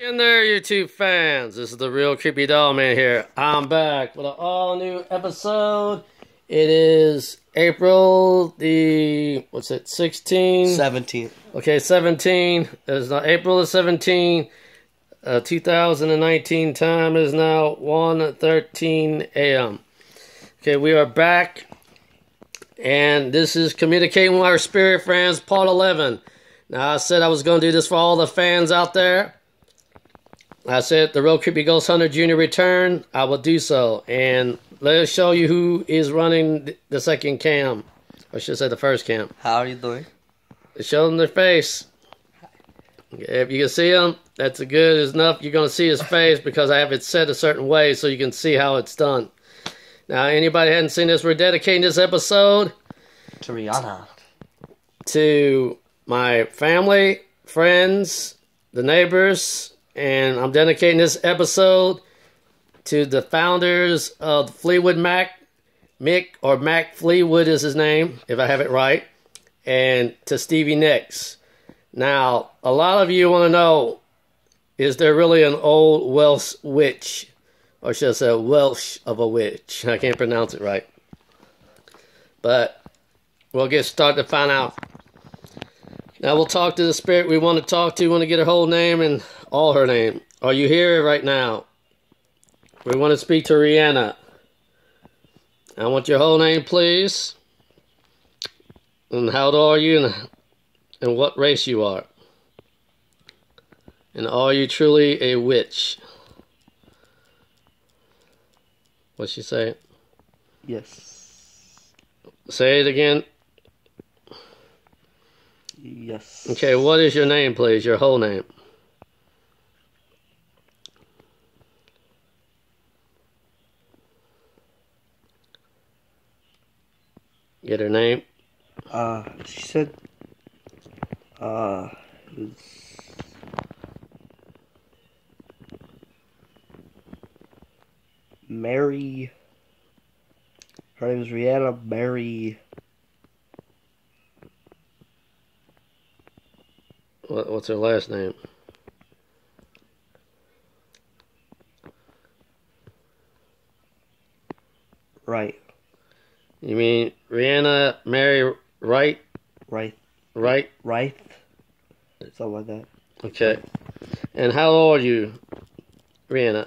In there, YouTube fans. This is the real creepy doll man here. I'm back with an all new episode. It is April the what's it, 16? 17. Okay, 17. It's not April the 17. Uh, 2019 time is now 1:13 a.m. Okay, we are back, and this is communicating with our spirit friends, part 11. Now I said I was going to do this for all the fans out there. I said the Real Creepy Ghost Hunter Jr. return. I will do so, and let us show you who is running the second cam, I should say the first cam. How are you doing? Show them their face. If you can see him, that's good enough. You're going to see his face because I have it set a certain way so you can see how it's done. Now, anybody hadn't seen this, we're dedicating this episode To Rhiannon. to my family, friends, the neighbors, and I'm dedicating this episode to the founders of Fleetwood Mac, Mick or Mac Fleetwood is his name, if I have it right, and to Stevie Nicks. Now, a lot of you want to know is there really an old Welsh witch? Or should I say Welsh of a witch? I can't pronounce it right. But we'll get started to find out. Now we'll talk to the spirit we want to talk to. Want to get her whole name and all her name. Are you here right now? We want to speak to Rhiannon. I want your whole name, please. And how old are you and, and what race you are. And are you truly a witch? What's she say? Yes. Say it again. Yes. Okay, what is your name, please? Your whole name. Get her name. Uh, she said, uh, Mary. Her name is Rhiannon Mary. What, what's her last name? Right. You mean Rhiannon Mary Wright? Right. Right? Right. Something like that. Okay. And how old are you, Rhiannon?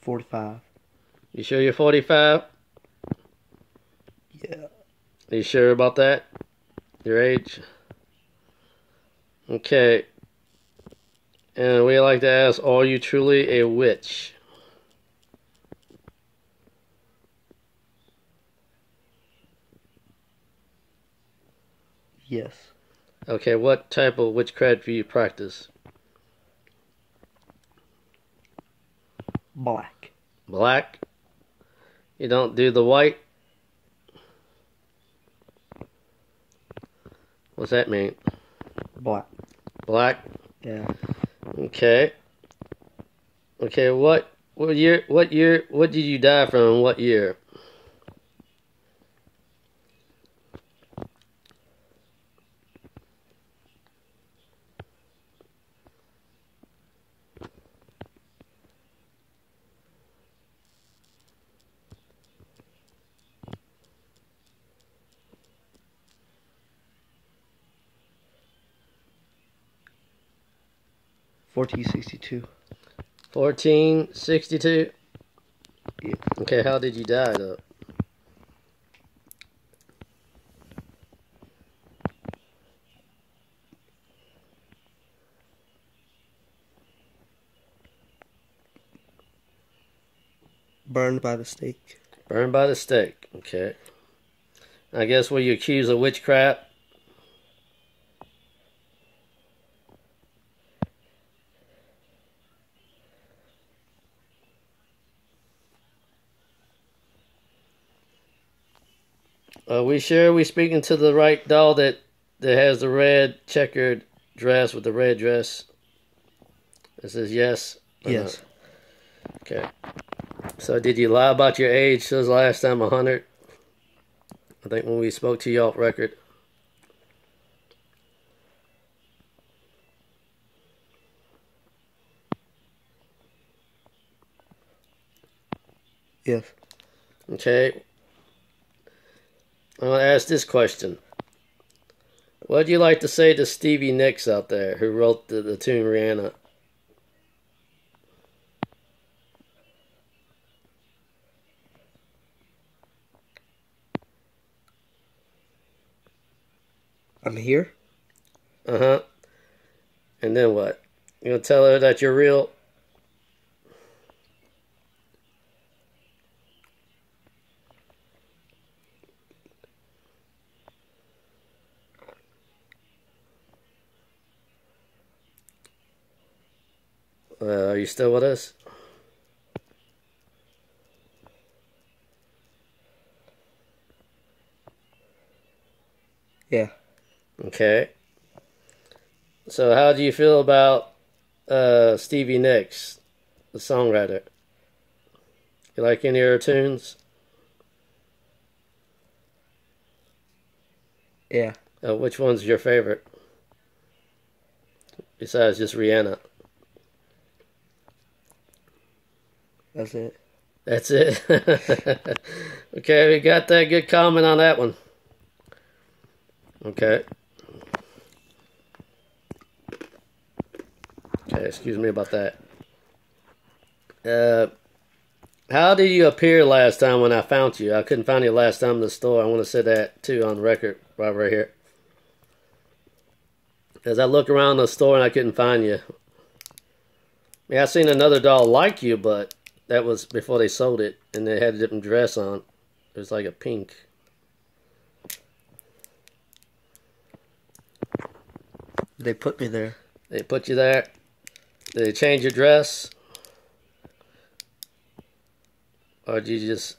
Forty-five. You sure you're 45? Yeah. Are you sure about that? Your age? Okay. And we like to ask, are you truly a witch? Yes. Okay, what type of witchcraft do you practice? Black. Black? You don't do the white? What's that mean? Black. Black? Yeah. Okay. Okay, what what year what year what did you die from what year? Fourteen sixty-two. 1462? Yeah. Okay, how did you die though? Burned by the stake. Burned by the stake. Okay. I guess were you accused of witchcraft? Are we sure we speaking to the right doll that that has the red checkered dress with the red dress? It says yes. Yes. Not? Okay. So did you lie about your age? Says last time a hundred. I think when we spoke to you off record. Yes. Okay. I'm going to ask this question. What'd you like to say to Stevie Nicks out there who wrote the, the tune Rhiannon? I'm here. Uh huh. And then what? You gonna tell her that you're real? Uh, are you still with us? Yeah. Okay. So, how do you feel about uh, Stevie Nicks, the songwriter? You like any of her tunes? Yeah. Uh, which one's your favorite? Besides just Rhiannon. That's it. That's it. okay, we got that good comment on that one. Okay. Okay, excuse me about that. Uh, how did you appear last time when I found you? I couldn't find you last time in the store. I want to say that too on record right right here. As I look around the store and I couldn't find you. Yeah, I seen another doll like you, but that was before they sold it, and they had a different dress on. It was like a pink. They put me there. They put you there. Did they change your dress? Or did you just.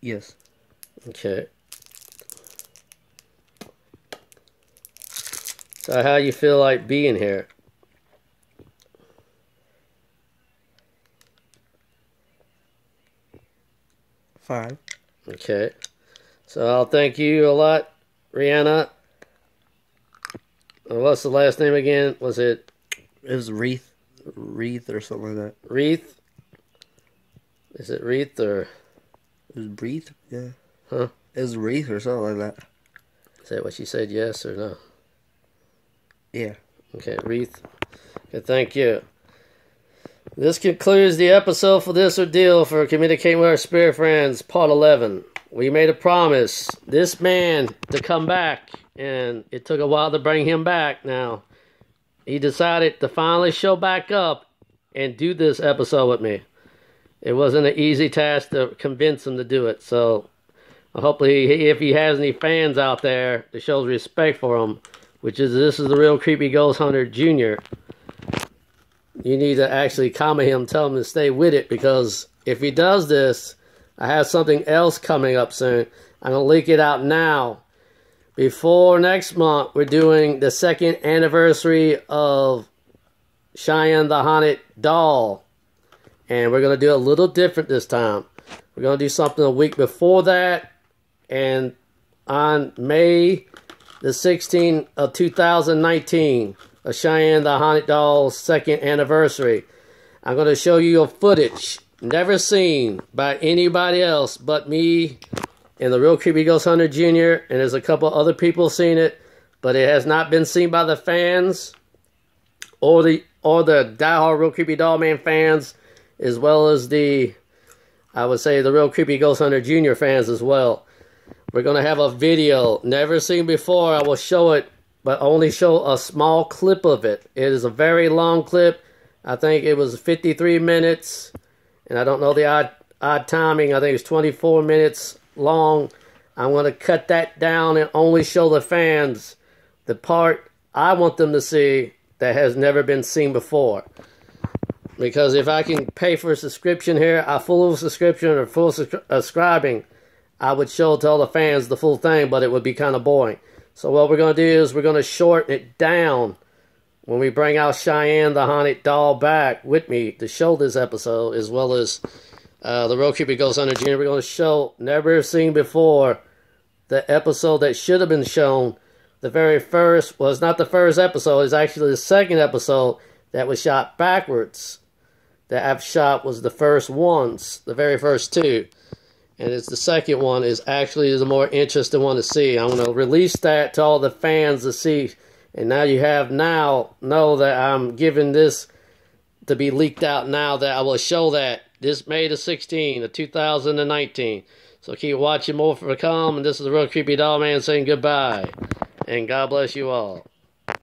Yes. Okay. So, how you feel like being here? Fine. Okay. So, I'll thank you a lot, Rhiannon. Uh, What's the last name again? Was it It was wreath, wreath or something like that. Wreath? Is it Wreath or It was breathe. Yeah. Huh? It was wreath or something like that. is that what she said? Yes or no? Yeah. Okay, Wreath. Okay, thank you. This concludes the episode for This Ordeal for Communicating with Our Spirit Friends, Part 11. We made a promise, this man, to come back, and it took a while to bring him back. Now, he decided to finally show back up and do this episode with me. It wasn't an easy task to convince him to do it, so hopefully, if he has any fans out there that shows respect for him, which is this is the real creepy ghost hunter junior. You need to actually comment him tell him to stay with it because if he does this i have something else coming up soon. I'm to leak it out now. Before next month we're doing the second anniversary of cheyenne the haunted doll. And we're to do a little different this time. We're to do something a week before that. And on may the 16th of 2019 of Cheyenne the Haunted Doll's second anniversary. I'm going to show you a footage never seen by anybody else but me and the Real Creepy Ghost Hunter Jr. And there's a couple other people seen it, but it has not been seen by the fans or the or the diehard Real Creepy Doll Man fans, as well as the I would say the Real Creepy Ghost Hunter Jr. fans as well. We're going to have a video never seen before. I will show it, but only show a small clip of it. It is a very long clip. I think it was 53 minutes, and I don't know the odd, odd timing. I think it's 24 minutes long. I'm going to cut that down and only show the fans the part I want them to see that has never been seen before. Because if I can pay for a subscription here, a full subscription or full subscri- uh, subscribing, I would show to all the fans the full thing, but it would be kind of boring. So what we're going to do is we're going to shorten it down when we bring out Cheyenne the Haunted Doll back with me to show this episode, as well as uh, the Real Creepy Ghost Hunter Jr. We're going to show, never seen before, the episode that should have been shown, the very first was not the first episode, it's actually the second episode that was shot backwards. That I've shot was the first ones, the very first two. And it's the second one is actually the more interesting one to see. I'm gonna release that to all the fans to see. And now you have now know that I'm giving this to be leaked out now that I will show that this May the 16th of 2019. So keep watching more for come. And this is the real creepy doll man saying goodbye. And God bless you all.